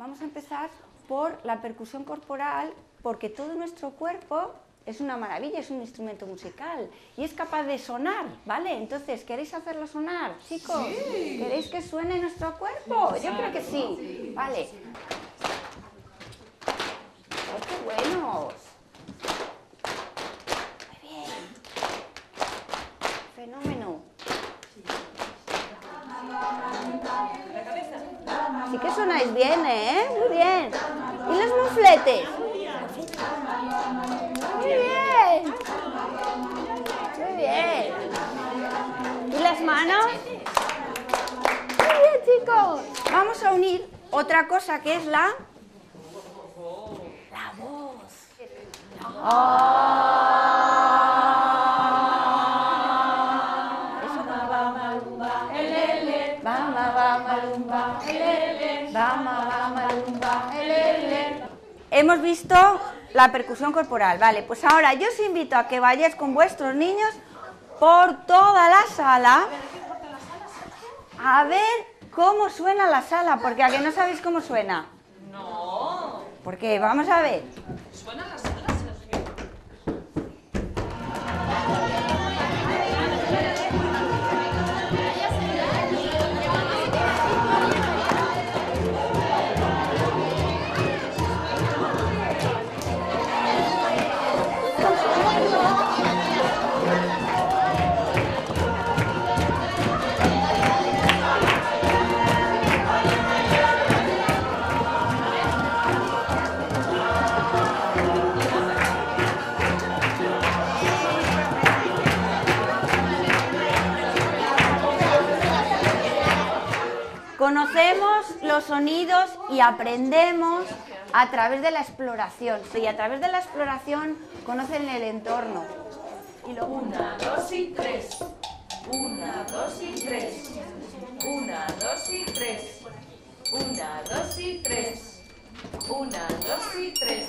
Vamos a empezar por la percusión corporal, porque todo nuestro cuerpo es una maravilla, es un instrumento musical y es capaz de sonar, ¿vale? Entonces, ¿queréis hacerlo sonar, chicos? ¿Queréis que suene nuestro cuerpo? Yo creo que sí. Vale. ¡Oh, qué buenos! Muy bien. Fenómeno. Sí que sonáis bien, ¿eh? Muy bien. ¿Y los mufletes? Muy bien. Muy bien. ¿Y las manos? Muy bien, chicos. Vamos a unir otra cosa que es la... La voz. Ah. Bama, elele. Bama, elele. Hemos visto la percusión corporal, vale, pues ahora yo os invito a que vayáis con vuestros niños por toda la sala a ver cómo suena la sala, porque a que no sabéis cómo suena. No. Porque vamos a ver. Suena la sala, Conocemos los sonidos y aprendemos a través de la exploración. Y a través de la exploración conocen el entorno. Una, dos y tres. Una, dos y tres. Una, dos y tres. Una, dos y tres. Una, dos y tres.